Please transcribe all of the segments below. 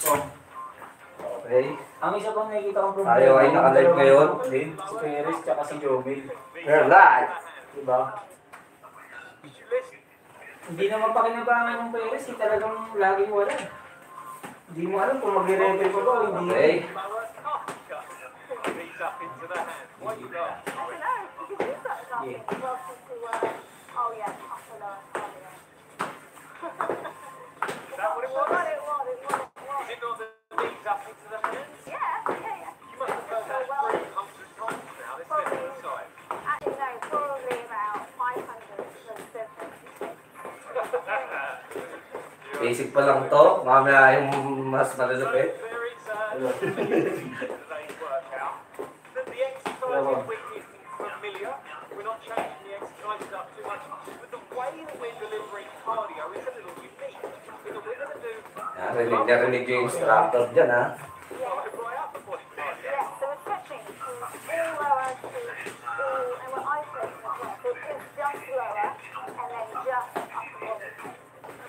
So, okay. Ang isa pang nakikita kong problema. Tayo ay naka-live ngayon. Din, si Perez tsaka si Jomil. We're live! Diba? Hindi naman pa ng Perez. Si talagang laging wala. Hindi mo alam kung magre-rebel ko ba o hindi. Okay. Yeah. Oh yeah, Basic pa lang to. Mamaya yung mas malalapit. Ano? narinig, narinig yung instructor dyan nah. ha.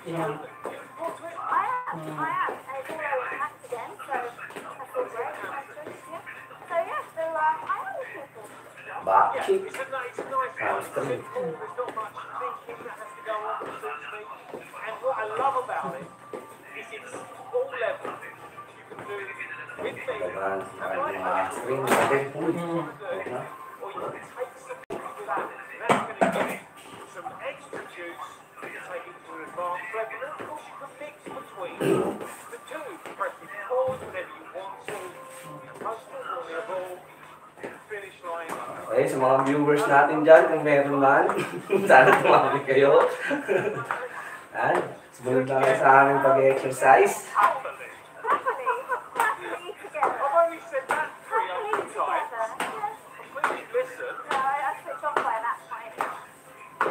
Yeah. Mm. Baki. Hamstring. general sa kanyang mga screen na Deadpool. Okay, sa mga viewers natin dyan, kung meron man, sana tumami kayo. Yan, sumunod lang sa aming pag-exercise.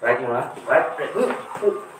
来，进来，来，嗯嗯。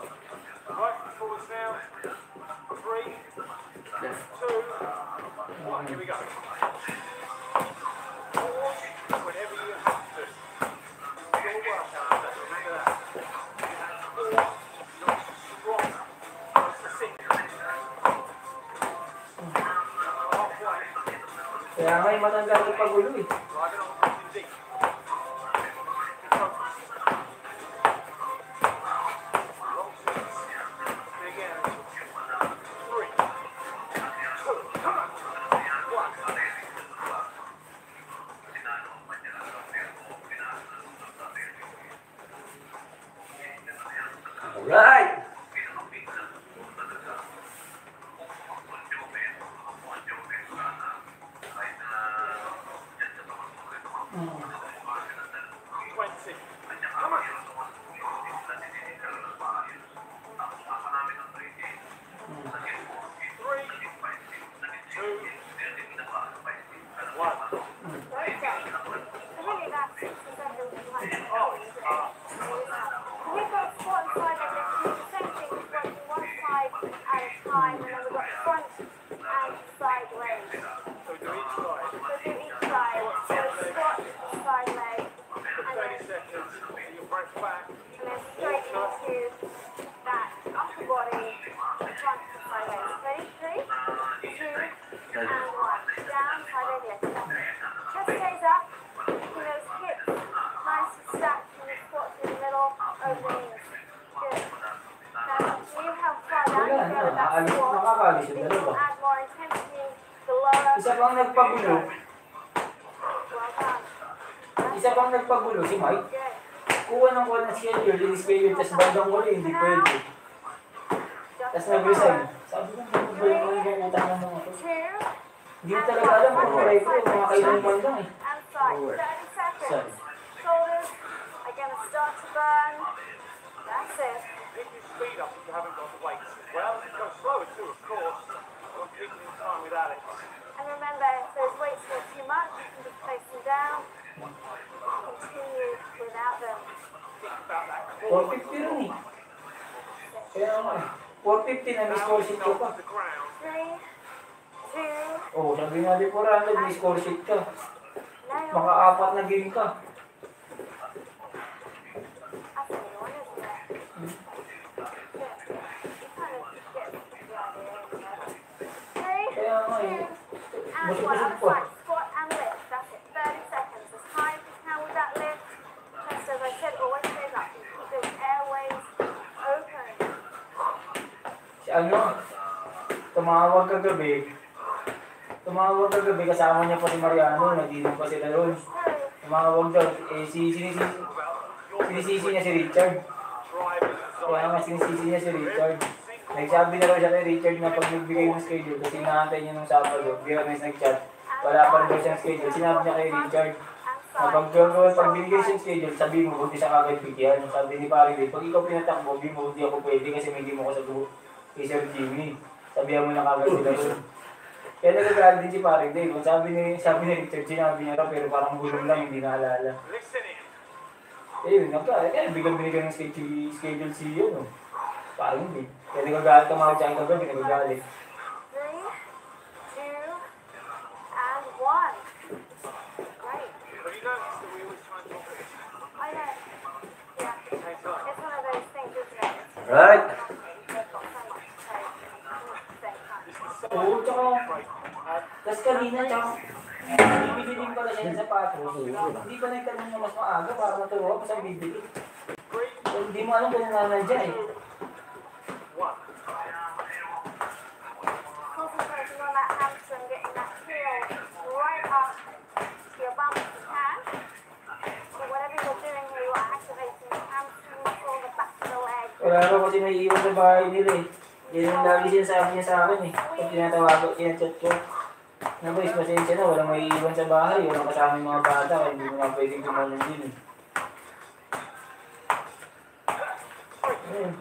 Right, forwards now. Three, two, one. Here we go. Whenever you have to. Remember that. Four, strong. Six. Eh. Pang nagpagulo, si Mike. Kuha ng kuha ng schedule, yung schedule, tapos bandang huli, hindi pwede. Tapos nag-resign. Sabi ko, hindi ko yung yung utang ng mga to. Hindi ko talaga alam kung kulay ko, yung mga kailang bandang eh. and side. Forward. 30 seconds. Sorry. To to. That's it. Pick your speed up if you haven't got the weights. Well, go slower too, of course. I'm keeping in time with Alex. And remember, if those weights feel too much, you can just place them down. Continue without them. Think about that 450 rin eh. Kaya nga eh. 450 na may score sheet ko pa. Three, two, Oo, oh, sabi nga di 400, may score sheet ka. nail. Mga apat na game ka. That's a new one, isn't it? Yeah. You kind of get the idea, isn't it? Three, Kaya nga eh. two, and Busog-busog one. Other pa. side. Squat and lift. That's it. 30 seconds. As high as you can with that lift. Just as I said, always stays up. You keep those airways open. Si ano, tumawag kagabi. Tumawag kagabi, kasama niya pa si Mariano, nagdinom pa sila. Two, Tumawag daw, eh si, sinisisi, sinisisi niya si Richard. Kaya nga sinisisi niya si Richard. Nagsabi na raw siya kay Richard na pag nagbigay ng schedule, kasi inaantay niya nung Sabado, kami nag-chat. Wala pa rin daw siyang schedule. Sinabi niya kay Richard, na pag, pag binigay siyang schedule, sabi mo, huwag siya kagad bigyan. Sabi ni Pari pag ikaw pinatakbo, di mo, hindi ako pwede kasi may di mo ko sa kay Sir Jimmy. Sabihan mo na kagad sila doon. Kaya nagagalit din si Pari Ray. Kung sabi ni, sabi ni Richard, sinabi niya pero parang gulong lang, hindi naalala. Eh, yun, nagka, eh, biglang binigyan ng schedule, schedule si yun, no? Parang hindi. Kaya nagagalit ka mga tiyang kagabi, nagagalit. Three, two, and one. Great. Have you noticed that we always try and talk at the I know. Yeah. same time? It's one of those things, isn't it? Right? There's not so much to say at the same time. Oo, tsaka, tas kanina, tsaka, bibili din pala siya ng sapatos. Hindi pa nagtanong na mas maaga para matuwa ko sa bibili. Hindi mo alam kung nandiyan eh. to back of the leg. Wala raw kasi may iwan sa bahay nila eh. Yan yung lagi sinasabi niya sa akin eh. Pag tinatawag ko, kinachat ko. Na boys, pasensya na, walang may iwan sa bahay. Walang kasama yung mga bata, kaya hindi mo nga pwedeng gumanon din eh. Ayun.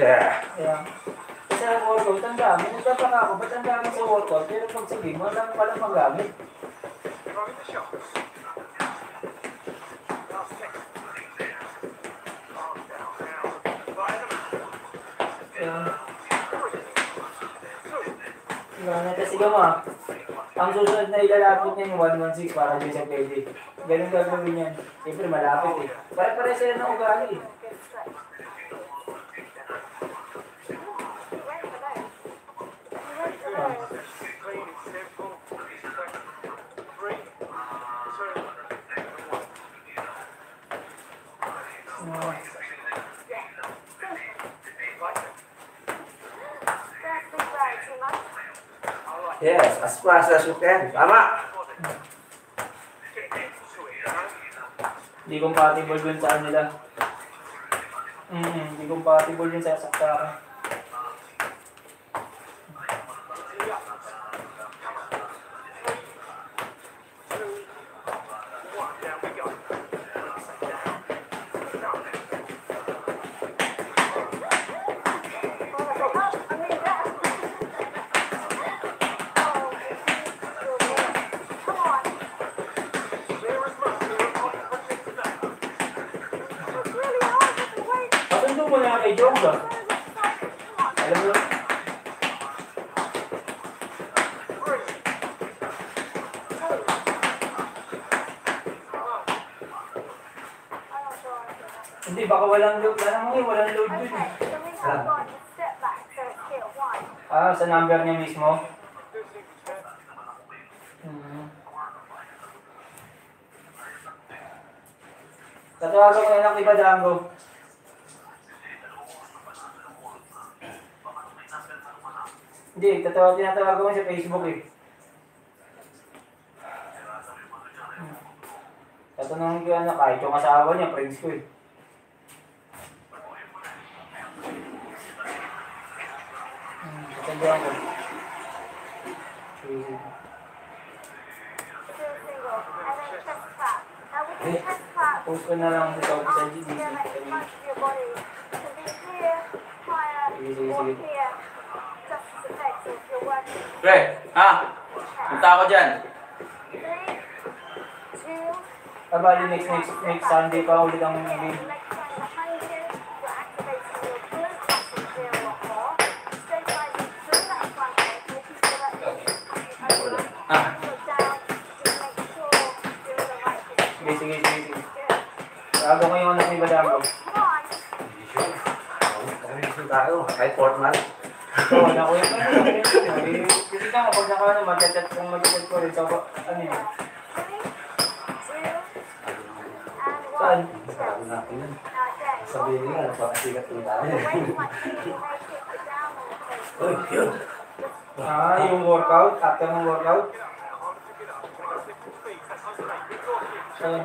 Yeah. Kaya, kasi sa workout, ang dami. Nagtataka ako, ba't ang dami sa workout? Pero pag sa game, wala pala magamit. Wala kasi gama. Ang susunod na ilalapit niya yung 116 para din sa pwede. Ganun gagawin yan. Siyempre malapit eh. Pare-pare sila ng ugali eh. Stretch. You Yes, as fast as you can. Tama. Hindi compatible dun sa nila. Mm, hindi compatible dun sa saksakan. walang load. Alam mo yun, walang load yun. Eh. Ah, sa number niya mismo? Hmm. Tatawagan ko anak ni Badango. Hindi, tatawagan, tinatawagan ko sa Facebook eh. Hmm. Tatanungin ko anak, kahit yung asawa niya, friends ko eh. Dragon. Mm -hmm. Eh, post ko na lang ito sa GD. Sige, sige, sige. Pre, ha? Punta ako dyan. Abali, next, next, next Sunday pa ulit ang game. ano, kahit formal. Oo, oh, ko yun. Ano, Kasi ka nga, pag naka ano, magchat-chat kung magchat ko rin, tapos ano yun. Saan? Bago natin yun. Sabihin nila, napakasikat lang tayo. Uy, yun. Ah, yung workout, after ng workout. Saan?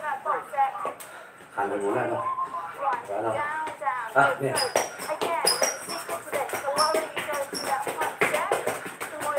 that box set. Kanan muna, no? Right. Ano? Down, down. Ah, Good, yeah. good. Again, stick to this. The lower you go to that front step, the more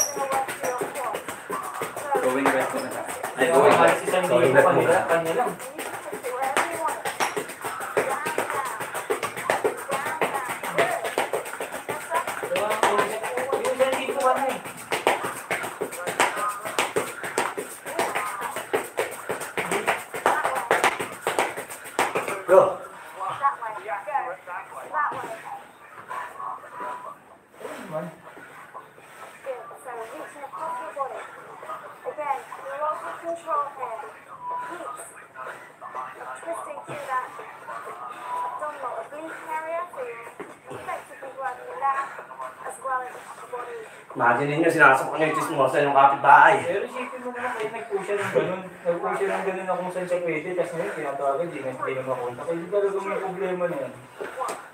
Imagine ninyo, sinasok niyo yung chismosa yung kapitbahay. Pero isipin mo naman kayo nag-push siya ng ganun. Nag-push siya ng ganun na kung saan siya pwede. Tapos ngayon, tinatawagan, di na, di na makontak. Kaya di talaga may problema na yan.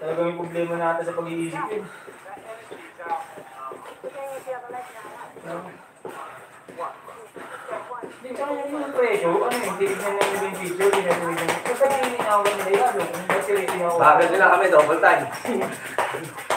Talaga may problema na ata sa pag-iisip yun. Hindi ka kanya yung presyo. Ano yun, tinignan na yung video, tinatawid na. Kapag tininawan nila yun, ano, kung kasi tinawag. Bakit nila kami, double time.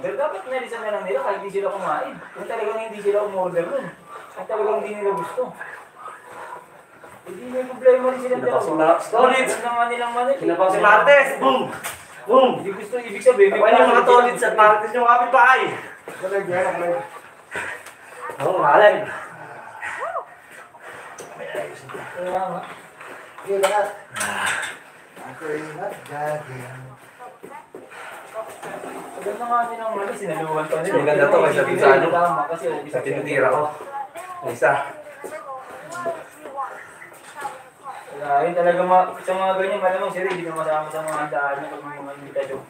in-order, dapat nalisan na lang nila kahit hindi sila kumain. Kung talagang hindi sila umorder nun, kung talagang hindi nila gusto. Hindi may problema rin sila pa si Max Tolitz? Alam naman nilang manit. Sino pa si Martes? Boom! Boom! Hindi gusto, ibig sabihin, Ako yung mga tolits at Martes yung kapitbahay. Oo, oh, malay. Kaya nga. Maganda nga nilang mali, sinaluhan pa nila. Ang ganda to, kaysa dun sa ano? Sa tinitira ko. Isa. Kaya yun talaga ma sa mga ganyan, malamang si Ray, hindi na masama sa mga handaan niya pag mga invitasyon.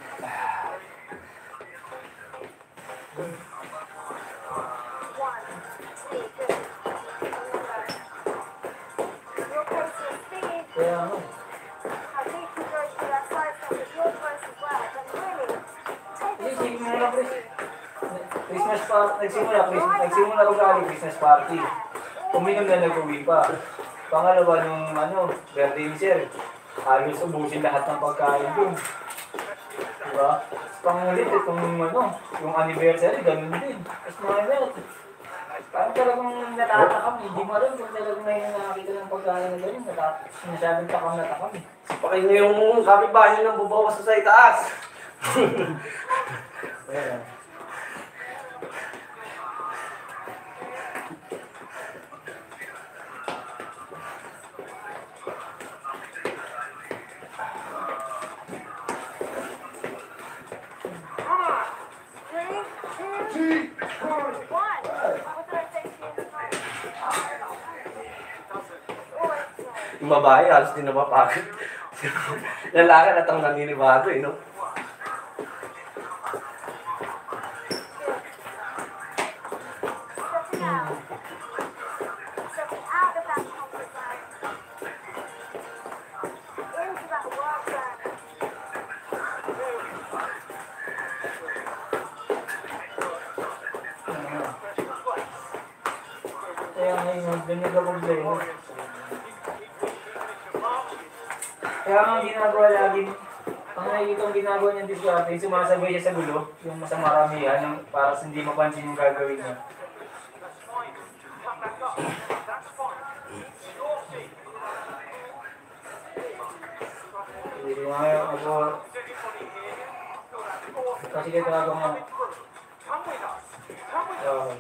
Na Chris. Christmas pa, nagsimula, Christmas, nagsimula ko sa Christmas party. Uminom na nag-uwi pa. Pangalawa nung ano, birthday ni Sir. Halos ubusin lahat ng pagkain dun. Diba? Pangulit, itong ano, yung anniversary, ganun din. Tapos mga lahat. Parang talagang natatakam, hindi mo alam kung talagang ngayon nakakita ng pagkain na ganun. Natatakam, sinasabing takam na eh. Pakain niyo yung kapitbahay niyo ng bubawas sa itaas. Kaya, Yung babae, halos din napapagod. Lalaki na itong naninibago eh, no? Kaya nga ang ginagawa lagi, ang nakikita ang ginagawa niya dito ate, sumasabay siya sa gulo, yung sa maramihan, yung para sa hindi mapansin yung gagawin niya. Nga ako, kasi kaya talaga nga, uh,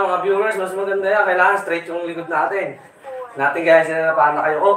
mga viewers, mas maganda yan. Kailangan straight yung likod natin. Natin gaya sila na paano kayo. Oh,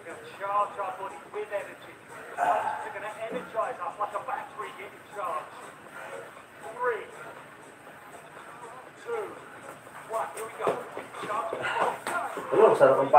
We're going to charge our body with energy. We're going to energise us like a battery getting charged. Three, two, one, here we go. Charge the body. Tulog, sarap ng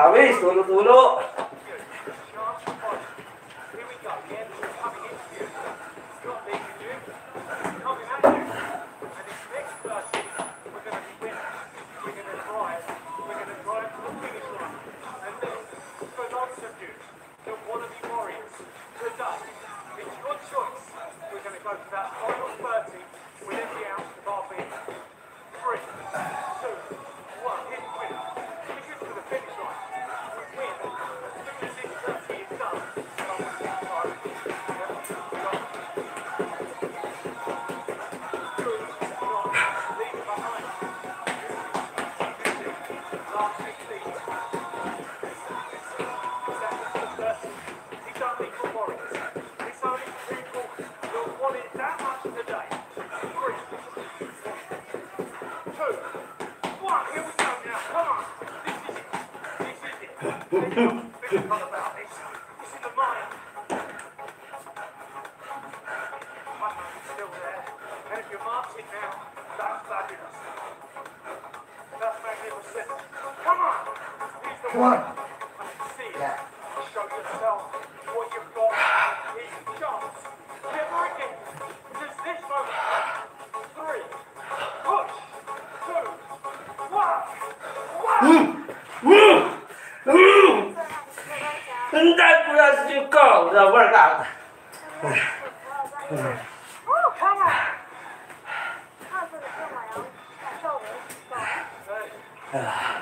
Ah.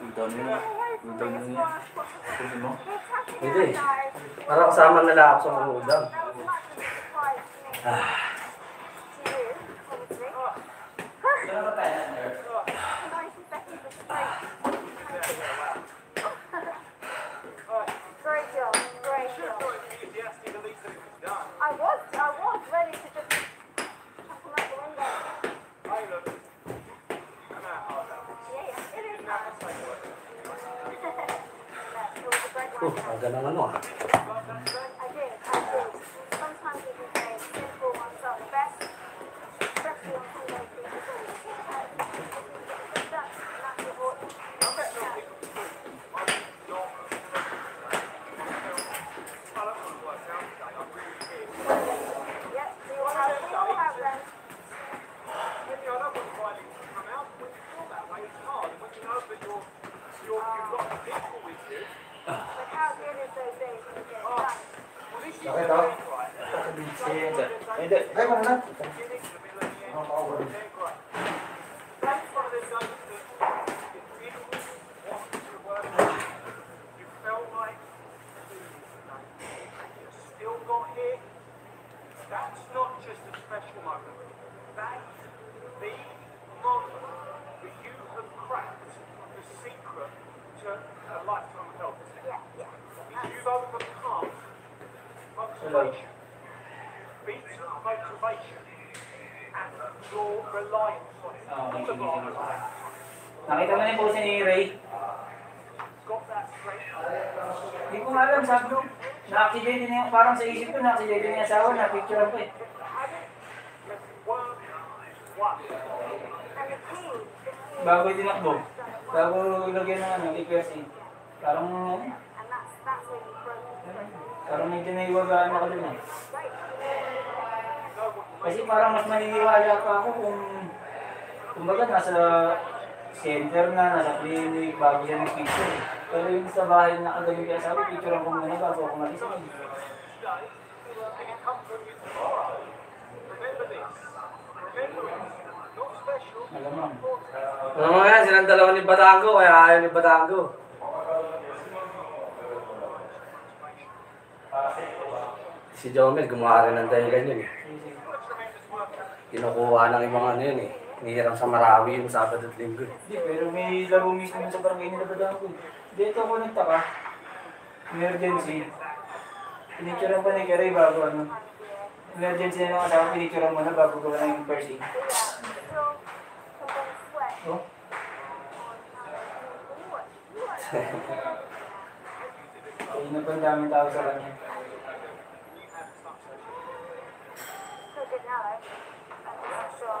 Ang dami na. Ang dami na. Pwede mo? Pwede. Parang kasama na lahat sa mga udang. Ah. Ray? Hindi ko nga alam, sabi ko, na-accidente niya, parang sa isip ko, na-accidente niya asawa, na-picture ko eh. Bago itinakbo. Bago ilagyan ng ano, i-pierce Parang, parang medyo naiwagaan ako dun eh. Kasi parang mas maniniwala pa ako kung, kumbaga nasa center na, nasa clinic, bago siya nag-picture. Pero yung sa bahay na kagaling kaya sabi, picture ko muna bago ako malis. And it comes from you tomorrow. Remember this. Remember it's not special. Malamang. Ano mga yan, silang dalawa ni Batango, kaya ayaw ni Batango. Si Jomel, gumawa rin ng dahilan yun eh. Kinukuha ng ibang ano yun eh. Nihirang sa Marawi yung Sabado at Linggo. Hindi, pero may laro mismo sa barangay nila Badang ko. Dito ako nagtaka. Emergency. Pinicturean pa ni Keray bago ano. Emergency na lang asawa, pinicturean mo na bago gawa na yung first aid. Oh, ayun na pa ang daming tao sa kanya. So good now, eh? I'm sure.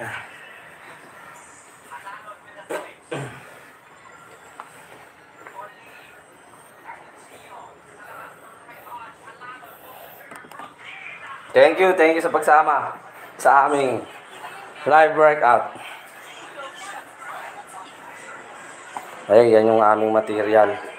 Thank you, thank you sa pagsama sa aming live workout. Ay, yan yung aming material.